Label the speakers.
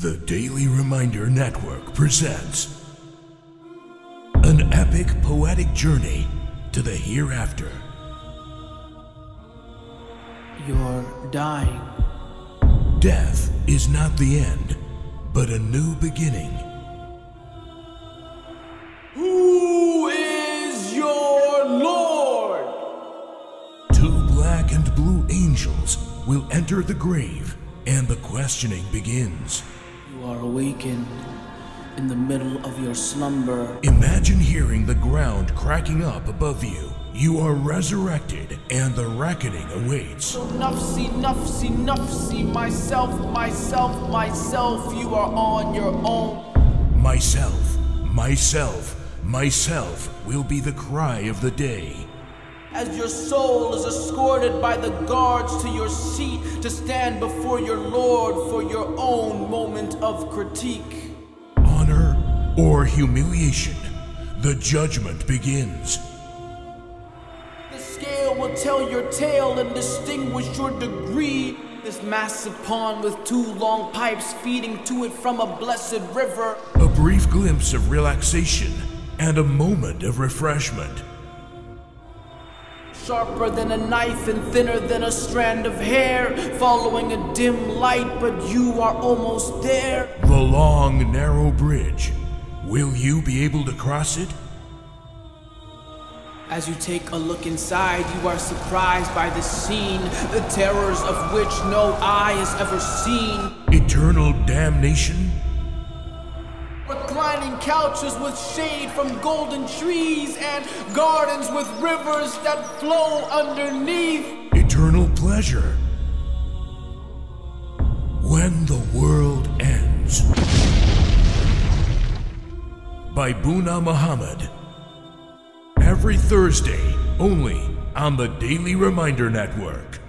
Speaker 1: The Daily Reminder Network presents an epic poetic journey to the hereafter.
Speaker 2: You're dying.
Speaker 1: Death is not the end, but a new beginning.
Speaker 2: Who is your Lord?
Speaker 1: Two black and blue angels will enter the grave, and the questioning begins.
Speaker 2: You are awakened in the middle of your slumber.
Speaker 1: Imagine hearing the ground cracking up above you. You are resurrected, and the reckoning awaits.
Speaker 2: Nufsy, nufsy, nufsy, myself, myself, myself, you are on your own.
Speaker 1: Myself, myself, myself will be the cry of the day.
Speaker 2: As your soul is escorted by the guards to your seat to stand before your Lord for your own moment of critique.
Speaker 1: Honor or humiliation, the judgment begins.
Speaker 2: The scale will tell your tale and distinguish your degree. This massive pond with two long pipes feeding to it from a blessed river.
Speaker 1: A brief glimpse of relaxation and a moment of refreshment.
Speaker 2: Sharper than a knife and thinner than a strand of hair. Following a dim light, but you are almost there.
Speaker 1: The long, narrow bridge. Will you be able to cross it?
Speaker 2: As you take a look inside, you are surprised by the scene, the terrors of which no eye has ever seen.
Speaker 1: Eternal damnation?
Speaker 2: Reclining couches with shade from golden trees and gardens with rivers that flow underneath.
Speaker 1: Eternal pleasure? When the world ends. By Boonaa Mohammed. Every Thursday, only on the Daily Reminder Network.